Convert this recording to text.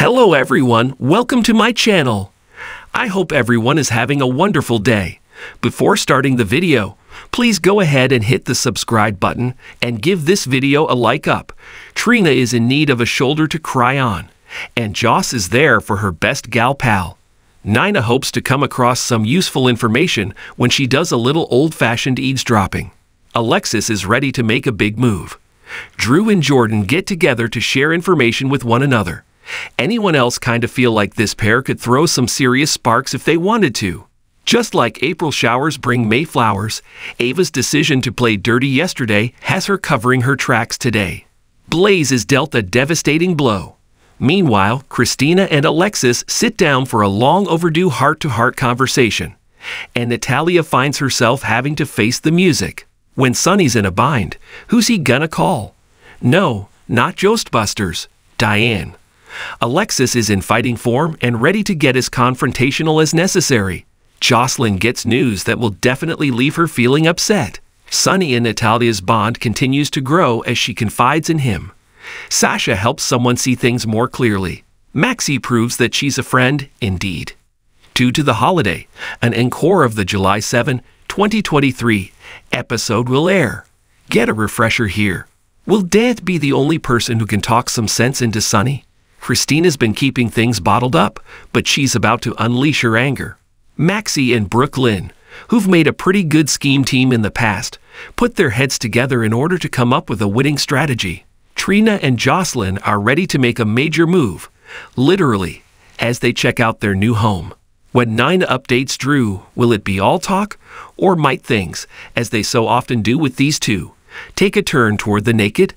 Hello everyone, welcome to my channel. I hope everyone is having a wonderful day. Before starting the video, please go ahead and hit the subscribe button and give this video a like up. Trina is in need of a shoulder to cry on, and Joss is there for her best gal pal. Nina hopes to come across some useful information when she does a little old-fashioned eavesdropping. Alexis is ready to make a big move. Drew and Jordan get together to share information with one another. Anyone else kind of feel like this pair could throw some serious sparks if they wanted to. Just like April showers bring May flowers, Ava's decision to play dirty yesterday has her covering her tracks today. Blaze is dealt a devastating blow. Meanwhile, Kristina and Alexis sit down for a long overdue heart to heart conversation, and Natalia finds herself having to face the music. When Sonny's in a bind, who's he gonna call? No, not Ghostbusters, Diane. Alexis is in fighting form and ready to get as confrontational as necessary. Jocelyn gets news that will definitely leave her feeling upset. Sonny and Natalia's bond continues to grow as she confides in him. Sasha helps someone see things more clearly. Maxie proves that she's a friend indeed. Due to the holiday, an encore of the July 7, 2023 episode will air. Get a refresher here. Will Dad be the only person who can talk some sense into Sonny? Kristina's been keeping things bottled up, but she's about to unleash her anger. Maxie and Brook Lynn, who've made a pretty good scheme team in the past, put their heads together in order to come up with a winning strategy. Trina and Jocelyn are ready to make a major move, literally, as they check out their new home. When Nina updates Drew, will it be all talk, or might things, as they so often do with these two, take a turn toward the naked?